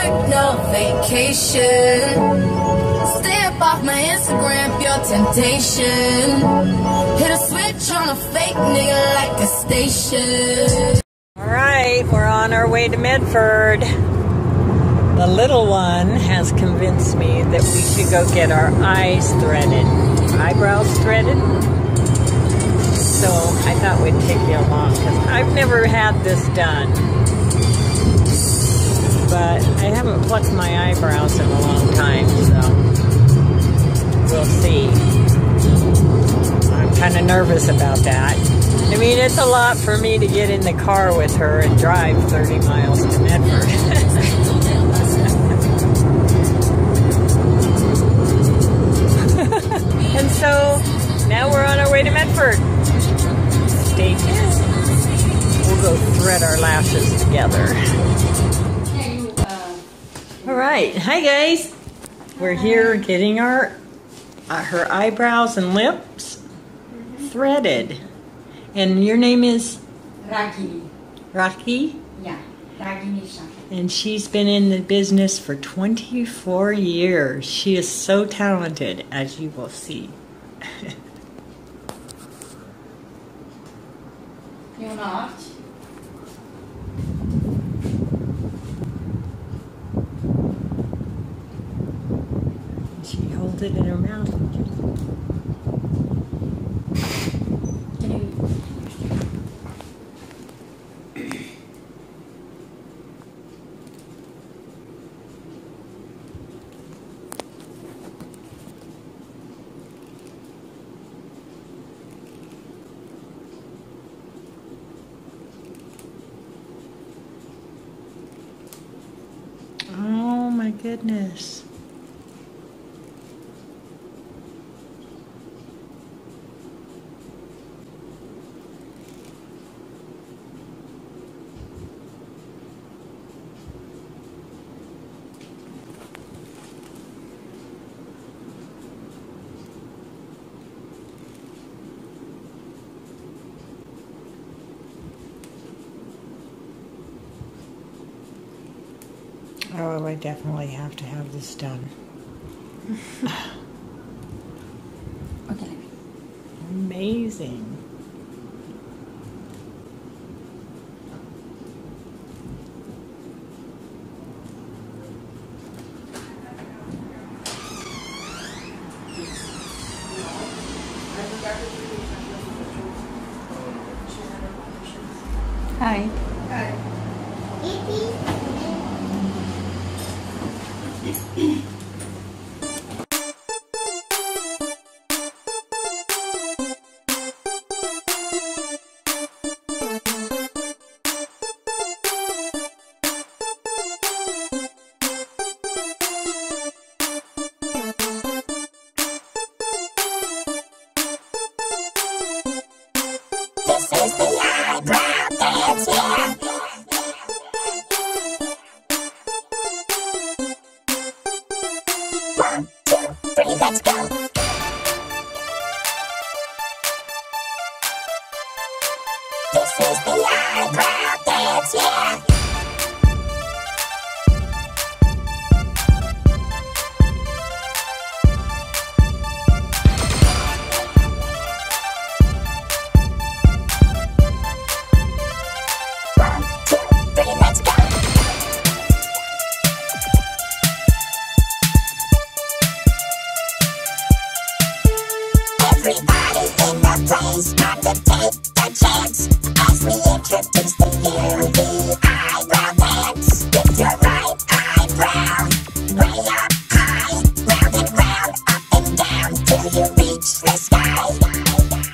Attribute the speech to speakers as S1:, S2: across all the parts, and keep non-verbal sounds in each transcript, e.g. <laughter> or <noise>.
S1: Work, no vacation. Stay up off my Instagram, pure temptation. Hit a switch on a fake nigga like a station.
S2: All right, we're on our way to Medford. The little one has convinced me that we should go get our eyes threaded, eyebrows threaded. So I thought we'd take you along because I've never had this done. But I haven't plucked my eyebrows in a long time, so we'll see. I'm kind of nervous about that. I mean, it's a lot for me to get in the car with her and drive 30 miles to Medford. <laughs> together. All right, hi guys. We're here getting our uh, her eyebrows and lips threaded. And your name is
S3: Ragini.
S2: Rocky,
S3: Yeah, Ragini
S2: and she's been in the business for 24 years. She is so talented, as you will see.
S3: You're not?
S2: She holds it in her mouth. Oh goodness. Oh, I definitely have to have this done.
S3: Okay.
S2: Amazing.
S3: Hi.
S4: Everybody in the place got to take a chance as we introduce the new eyebrow dance. Get your right eyebrow way up high, round and round, up and down till you reach the sky.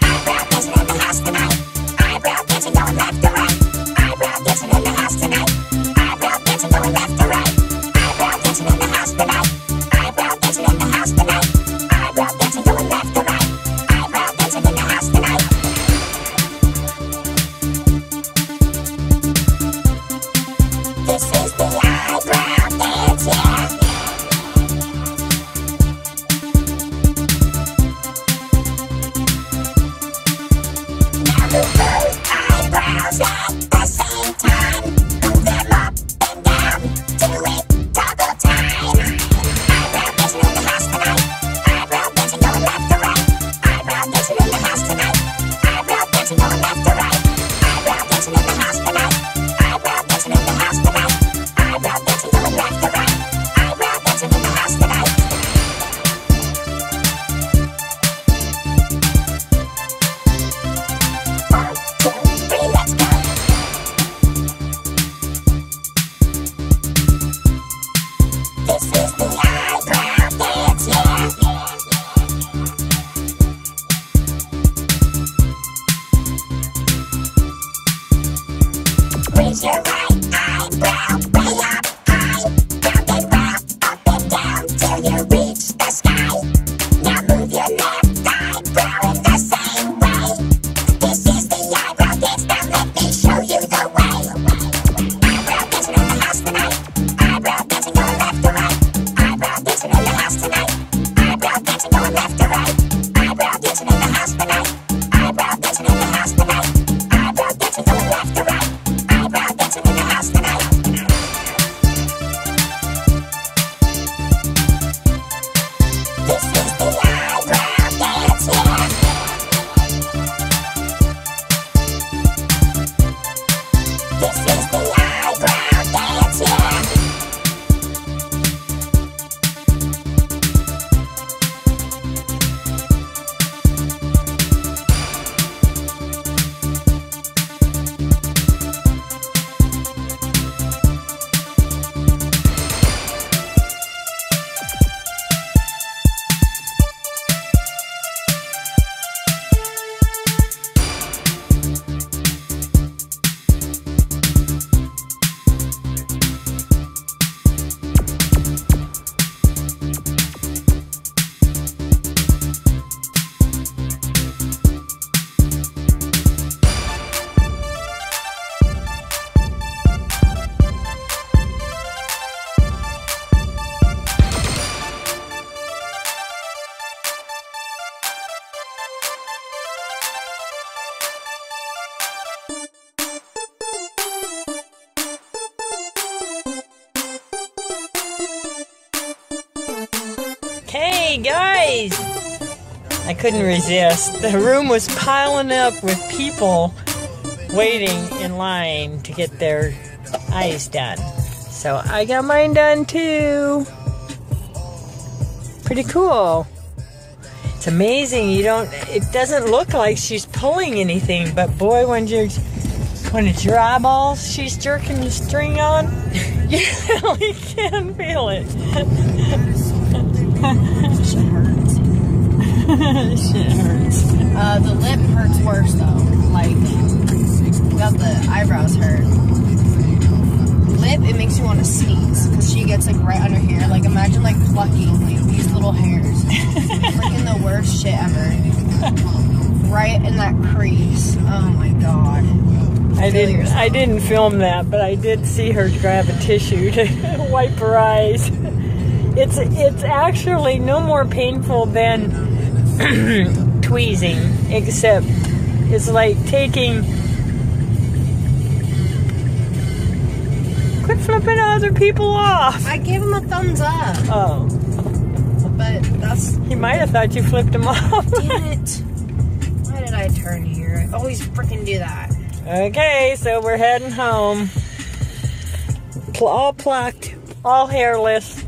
S4: Eyebrow dancing in the house tonight. Eyebrow dancing going left to right. Eyebrow dancing in the house tonight. Eyebrow dancing going left to right. Eyebrow dancing in the house tonight.
S2: Guys! I couldn't resist. The room was piling up with people waiting in line to get their eyes done. So I got mine done too. Pretty cool. It's amazing. You don't it doesn't look like she's pulling anything, but boy when you when it's your eyeballs she's jerking the string on, <laughs> you really can feel it. <laughs> <laughs> Shit hurts.
S3: Uh, the lip hurts worse though. Like, got the eyebrows hurt. Lip, it makes you want to sneeze because she gets like right under here. Like, imagine like plucking like, these little hairs. <laughs> Freaking the worst shit ever. Right in that crease. Oh my god.
S2: I didn't.
S3: yourself.
S2: I didn't film that, but I did see her grab a tissue to <laughs> wipe her eyes. It's it's actually no more painful than <coughs> tweezing, except it's like taking. Quit flipping other people off.
S3: I gave him a thumbs up,
S2: Oh,
S3: but that's
S2: he might have thought you flipped him <laughs> off.
S3: damn it. Why did I turn here? I always freaking do that.
S2: Okay, so we're heading home. All plucked, all hairless.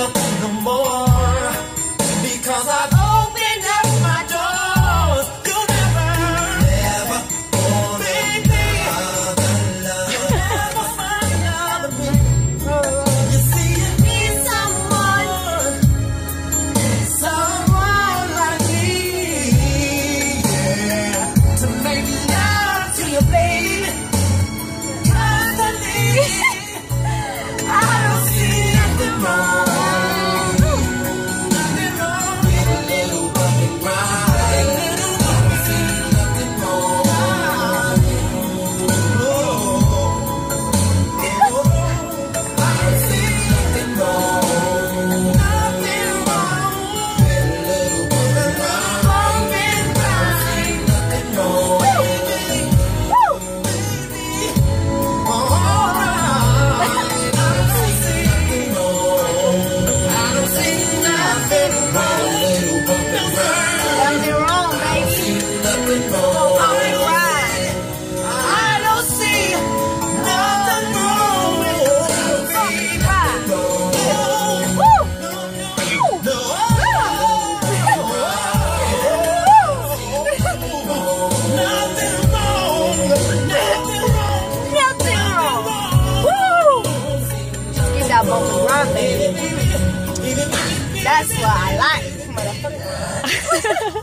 S3: up in the. What I like, motherfucker. <laughs>